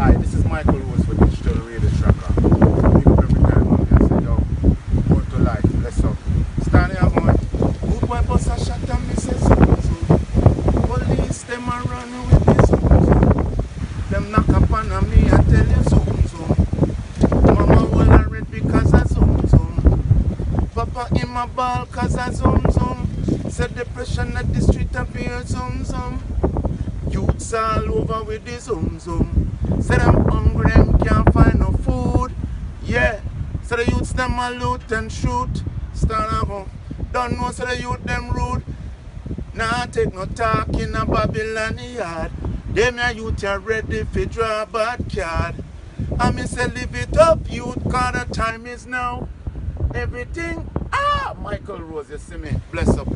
Hi, this is Michael Rose for Digital Radio Tracker. Big up every time on here. Say, yo, born to life. Bless up. Stand here, man. Good boy, boss, I shot and misses. Police, them are running with me. So, so. Them knock up on me, I tell you so. so. Mama, well, I read because I zoom, zoom. Papa in my ball, cause I zoom, zoom. Said depression at the street appears, zoom, zoom. Youths all over with the zoom, zoom. Said I'm hungry, them can't find no food. Yeah. So the youths them a loot and shoot. Stand up. Don't know so the youth them rude. Nah take no talk in a Babylon yard. Them a youth are ready for draw bad card. I me say live it up, youth, cause the time is now. Everything. Ah, Michael Rose, you see me. Bless up.